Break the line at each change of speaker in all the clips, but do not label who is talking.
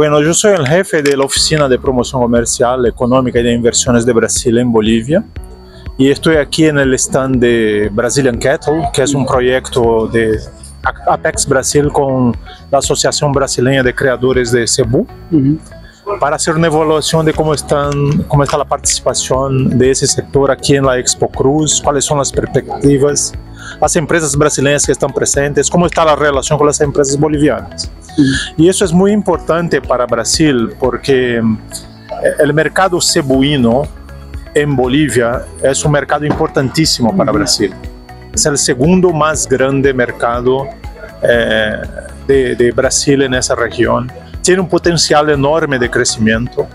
Bueno, yo soy el jefe de la Oficina de Promoción Comercial, Económica y de Inversiones de Brasil en Bolivia. Y estoy aquí en el stand de Brazilian Cattle, que es un proyecto de Apex Brasil con la Asociación Brasileña de Creadores de Cebu, para hacer una evaluación de cómo, están, cómo está la participación de ese sector aquí en la Expo Cruz, cuáles son las perspectivas, las empresas brasileñas que están presentes, cómo está la relación con las empresas bolivianas. Y eso es muy importante para Brasil porque eh, el mercado cebuino en Bolivia es un mercado importantísimo para Brasil. Es el segundo más grande mercado eh, de, de Brasil en esa región. Tiene un potencial enorme de crecimiento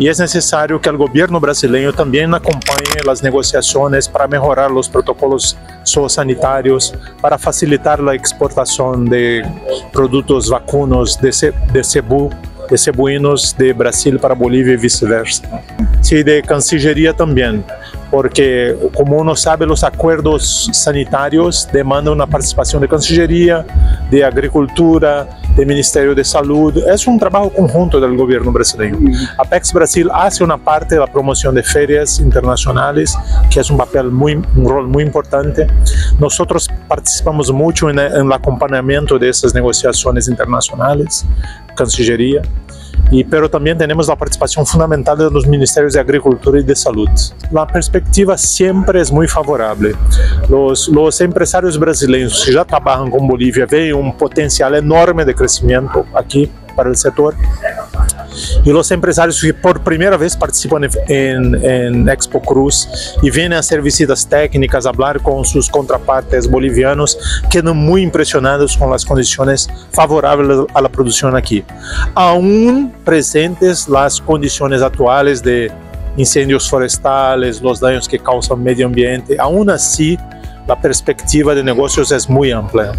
y es necesario que el gobierno brasileño también acompañe las negociaciones para mejorar los protocolos zoosanitarios, para facilitar la exportación de productos vacunos de, de cebu, de cebuinos de Brasil para Bolivia y viceversa. Sí, de Cancillería también, porque como uno sabe, los acuerdos sanitarios demandan una participación de Cancillería, de Agricultura, del Ministerio de Salud. Es un trabajo conjunto del gobierno brasileño. Apex Brasil hace una parte de la promoción de ferias internacionales, que es un papel muy, un rol muy importante. Nosotros participamos mucho en el acompañamiento de esas negociaciones internacionales, Cancillería y, pero también tenemos la participación fundamental de los ministerios de Agricultura y de Salud. La perspectiva siempre es muy favorable. Los, los empresarios brasileños que ya trabajan con Bolivia ven un potencial enorme de crecimiento aquí para el sector y los empresarios que por primera vez participan en, en, Expo Cruz y vienen a hacer visitas técnicas, a hablar con sus contrapartes bolivianos, quedan muy impresionados con las condiciones favorables a la producción aquí. Aún presentes las condiciones actuales de incendios forestales, los daños que causan medio ambiente, aún así la perspectiva de negocios es muy amplia.